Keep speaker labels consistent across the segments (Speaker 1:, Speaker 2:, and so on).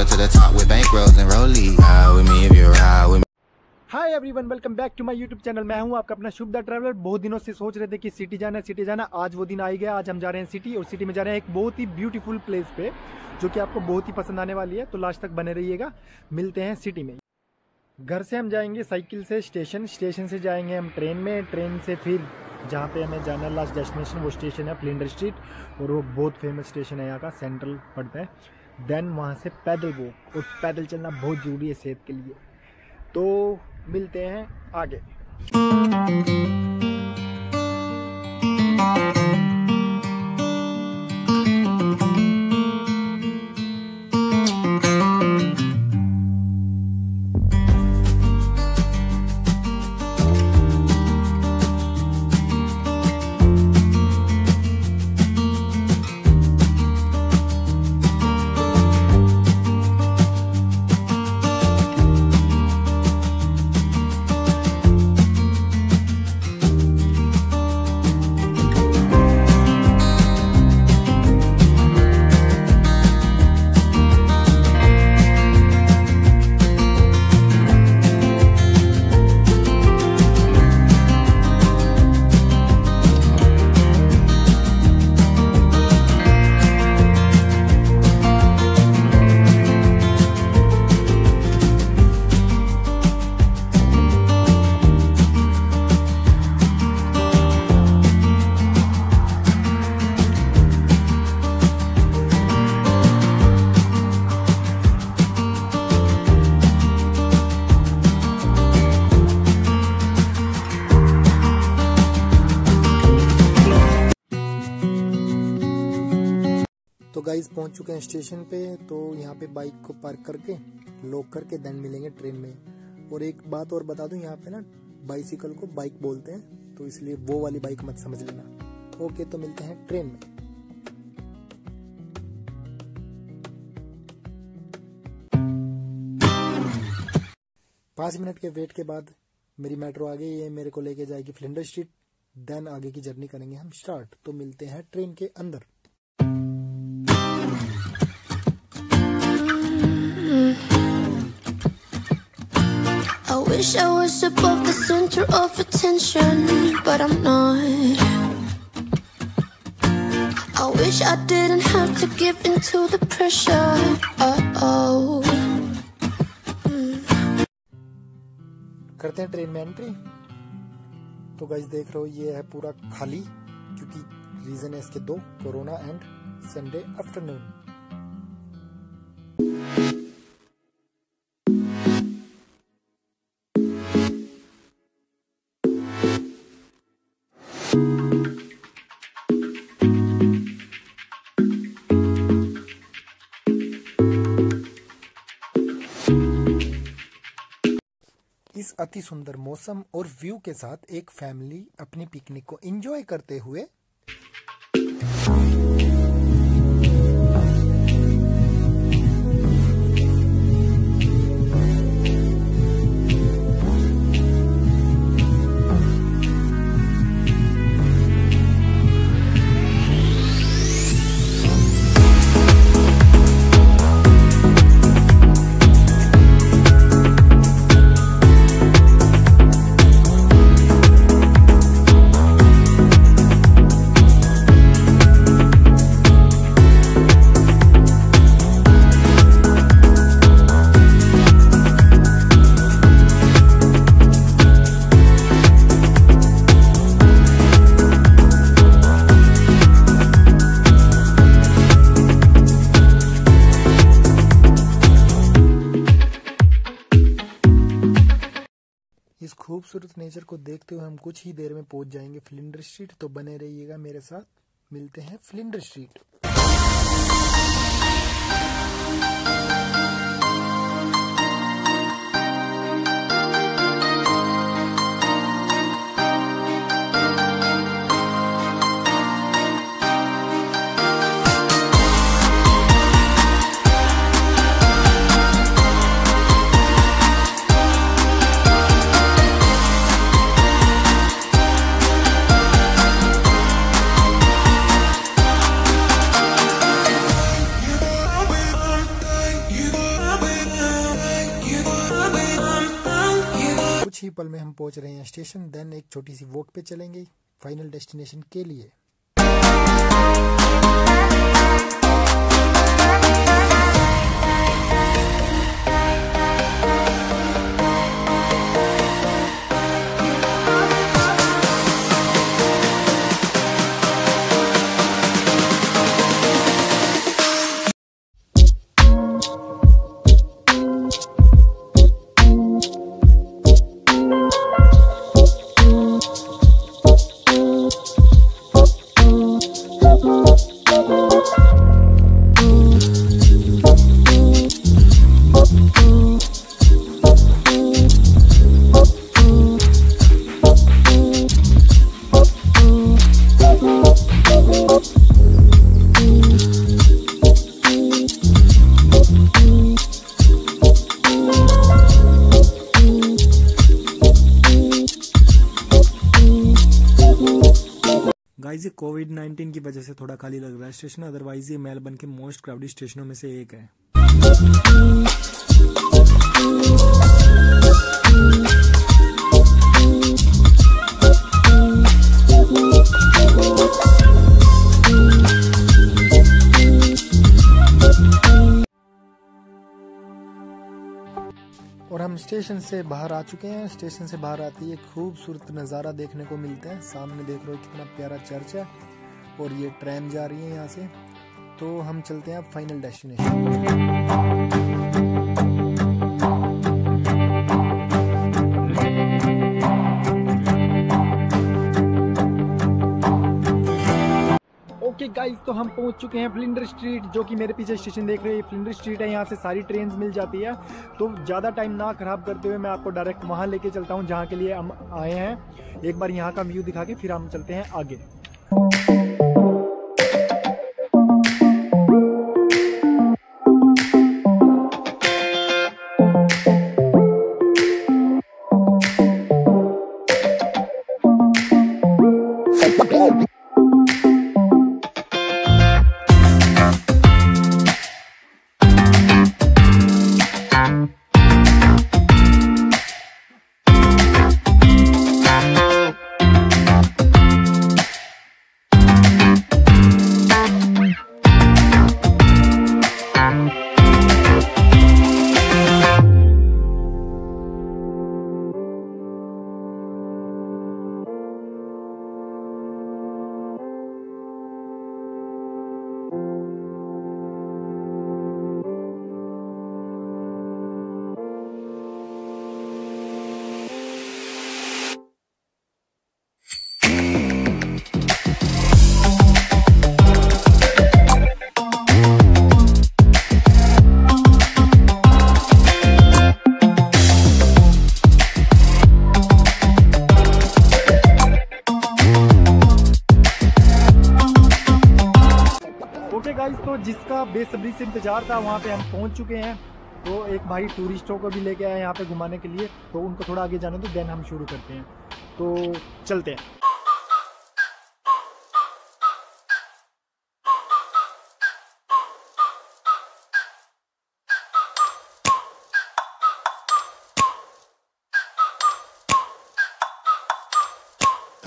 Speaker 1: up to the top with bankrolls and rollies. Ride with me if you ride with me.
Speaker 2: Hi everyone welcome back to my YouTube channel मैं हूँ आपका अपना शुभ the traveller बहुत दिनों से सोच रहे थे कि सिटी जाना सिटी जाना आज वो दिन आ गया, आज हम जा रहे हैं सिटी और सिटी में जा रहे हैं एक बहुत ही ब्यूटीफुल प्लेस पे, जो कि आपको बहुत ही पसंद आने वाली है। तो लास्ट तक बने रहिएगा। मिलते हैं सिटी में। घर से हम जाएँगे साइकिल से स्टेशन स्टेशन से जाएँगे हम ट्रेन में। ट्रेन से फिर जहाँ पे हमें जाना लास्ट डेस्टिनेशन वो स्टेशन है फ्लिंडर स्ट्रीट और वो बहुत फ़ेमस स्टेशन है यहाँ का सेंट्रल पड़ता है। देन वहाँ से पैदल वो, और पैदल चलना बहुत ज़रूरी है सेहत के लिए। तो मिलते हैं आगे। गाइज़ पहुँच चुके हैं स्टेशन पे तो यहाँ पे बाइक को पार्क करके लॉक करके देन मिलेंगे ट्रेन में। और एक बात और बता दूँ, यहाँ पे ना बाइसिकल को बाइक बोलते हैं तो इसलिए वो वाली बाइक मत समझ लेना। ओके तो मिलते हैं ट्रेन में। पाँच मिनट के वेट के बाद मेरी मेट्रो आ गई, ये मेरे को लेके जाएगी फ्लिंडर स्ट्रीट देन आगे की जर्नी करेंगे हम स्टार्ट तो मिलते हैं ट्रेन के अंदर।
Speaker 3: Wish I was above the center of attention, but I'm not. I wish I didn't have to give in to the pressure. Uh oh.
Speaker 2: करते हैं ट्रेन में एंट्री तो गाइस देख रहे हो ये है पूरा खाली क्योंकि रीजन है इसके दो कोरोना एंड संडे आफ्टरनून अति सुंदर मौसम और व्यू के साथ एक फैमिली अपनी पिकनिक को एंजॉय करते हुए खूबसूरत नेचर को देखते हुए हम कुछ ही देर में पहुँच जाएँगे फ्लिंडर स्ट्रीट तो बने रहिएगा मेरे साथ। मिलते हैं फ्लिंडर स्ट्रीट पहुँच रहे हैं स्टेशन देन एक छोटी सी वॉक पे चलेंगे फाइनल डेस्टिनेशन के लिए। गाइस ये कोविड 19 की वजह से थोड़ा खाली लग रहा है। स्टेशन अदरवाइज़ ये मेलबर्न के मोस्ट क्राउडेड स्टेशनों में से एक है। और हम स्टेशन से बाहर आ चुके हैं। स्टेशन से बाहर आती है खूबसूरत नज़ारा देखने को मिलता है। सामने देख रहे हो कितना प्यारा चर्च है और ये ट्रेन जा रही है यहाँ से। तो हम चलते हैं अब फाइनल डेस्टिनेशन। गाइस तो हम पहुँच चुके हैं फ्लिंडर स्ट्रीट जो कि मेरे पीछे स्टेशन देख रहे हैं। फ्लिंडर स्ट्रीट है, यहाँ से सारी ट्रेन मिल जाती है। तो ज़्यादा टाइम ना खराब करते हुए मैं आपको डायरेक्ट वहाँ लेके चलता हूँ, जहाँ के लिए हम आए हैं। एक बार यहाँ का व्यू दिखा के फिर हम चलते हैं आगे। ओके गाइस तो जिसका बेसब्री से इंतज़ार था वहाँ पे हम पहुँच चुके हैं। तो एक भाई टूरिस्टों को भी लेके आए यहाँ पे घुमाने के लिए तो उनको थोड़ा आगे जाने दो देन हम शुरू करते हैं। तो चलते हैं।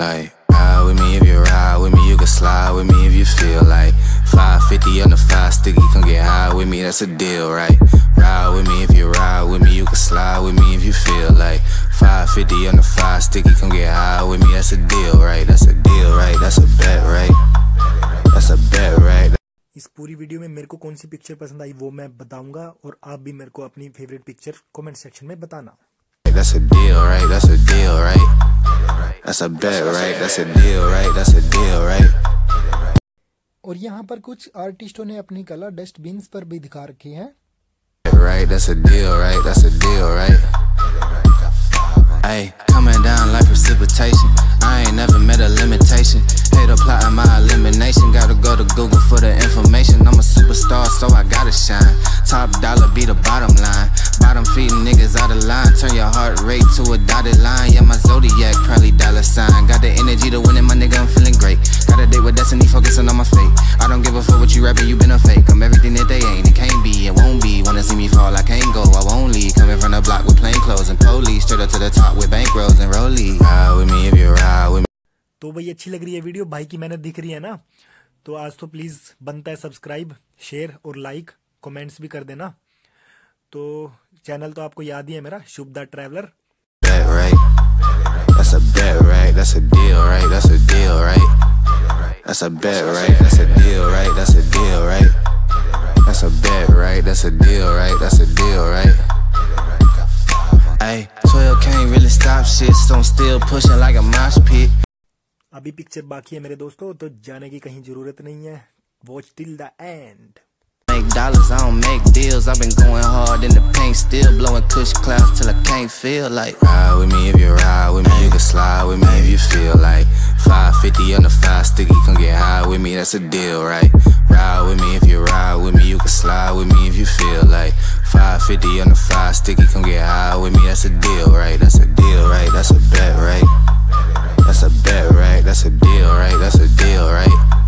Speaker 1: Like, ride with me if you ride with me, you can slide with me if you feel like 550 on the five sticky, come get high with me, that's a deal, right? Ride with me if you ride with me, you can slide with me if you feel like 550 on the five sticky, come get high with me, that's a deal, right? That's a deal, right? That's a bet, right? That's a bet, right?
Speaker 2: इस पूरी video में मेरे को कौन सी picture पसंद आई वो मैं बताऊंगा और आप भी मेरे को अपनी फेवरेट पिक्चर कमेंट सेक्शन में बताना
Speaker 1: That's a deal, right? That's a deal, right? That's a bet, right? That's a deal, right? That's a deal, right?
Speaker 2: और यहाँ पर कुछ आर्टिस्टों ने अपनी कला डस्टबिन्स पर भी दिखा रखी है
Speaker 1: Right, that's a deal, right? That's a deal, right? Hey, coming down like precipitation. I ain't never met a limitation. Hate plotting my elimination. Gotta go to Google for the information. I'm a superstar, so I gotta shine. Top dollar be the bottom line. Bottom feeding niggas out of line. Turn your heart rate to a dotted line. Yeah, my zodiac probably dollar sign. Got the energy to win it, my nigga. I'm feeling great. Got a date with destiny, focusing on my fate. I don't give a fuck what you rapping, you been a fake. I'm everything that they ain't, it can't be, it won't be. Wanna see me fall, I can't go, I won't leave. Coming from the block with plain clothes and police, straight up to the top with bankrolls and rollies. Ride with me if you ride with me.
Speaker 2: तो भाई अच्छी लग रही है video भाई की मेहनत दिख रही है ना तो आज तो प्लीज़ बनता है सब्सक्राइब शेयर और लाइक कमेंट्स भी कर देना तो चैनल तो आपको याद ही है मेरा Shubh the traveller
Speaker 1: That's a right? Right? Right? That's a bet, right? That's a deal, right? That's a deal, right? That's a bet, right? That's a deal, right? That's a deal, right? Hey, 12 can't really stop shit, so I'm still pushing like a mosh pit.
Speaker 2: अभी picture बाकी है मेरे दोस्तों तो जाने की कहीं जरूरत नहीं है watch till the end
Speaker 1: Make dollars, I don't make deals. I've been going hard in the paint, still blowing kush clouds till I can't feel like. Ride with me if you ride with me, you can slide with me if you feel like. 550 on the five sticky, come get high with me, that's a deal, right? Ride with me if you ride with me, you can slide with me if you feel like. 550 on the five sticky, come get high with me, that's a deal, right? That's a deal, right? That's a bet, right? That's a bet, right? That's a deal, right? That's a deal, right?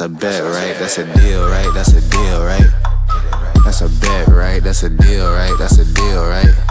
Speaker 1: That's a bet, right? That's a deal, right? That's a deal, right? That's a bet, right? That's a deal, right? That's a deal, right?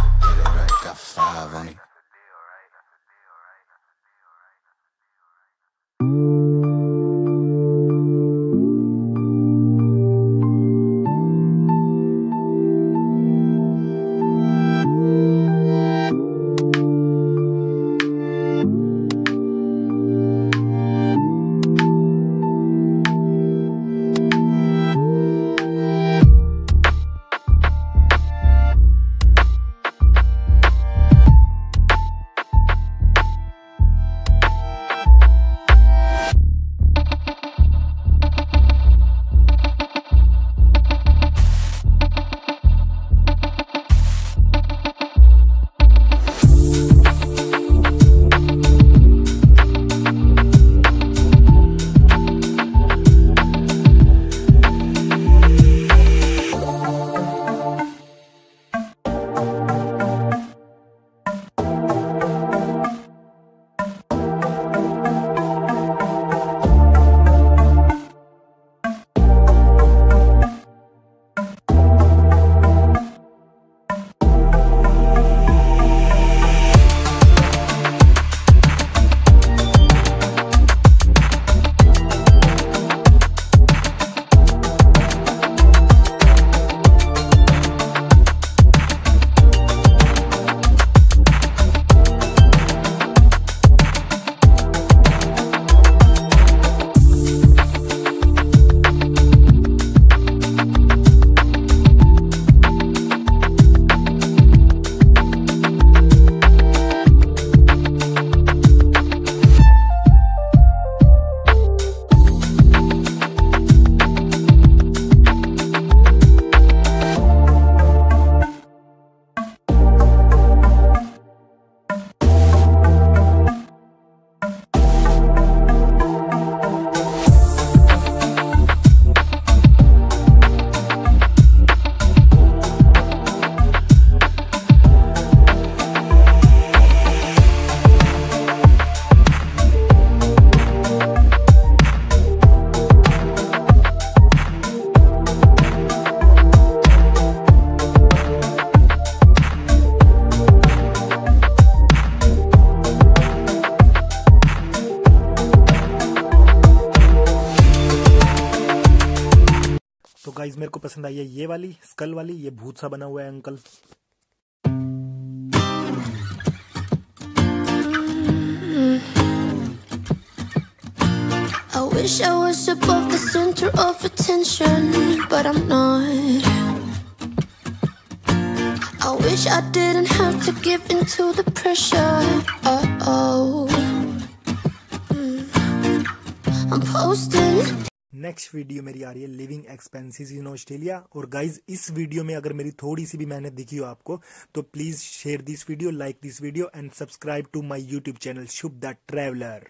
Speaker 2: Guys मेरे को पसंद आई है ये वाली school वाली ये भूत सा बना हुआ है uncle
Speaker 3: I wish I was above the center of attention, but I'm not. I wish I didn't have to give in to the pressure. Uh oh. I'm posting
Speaker 2: next video मेरी आ रही है लिविंग एक्सपेंसेस इन ऑस्ट्रेलिया और guys इस video में अगर मेरी थोड़ी सी भी मेहनत दिखी हो आपको तो please share this video like this video and subscribe to my YouTube channel Shubh the traveller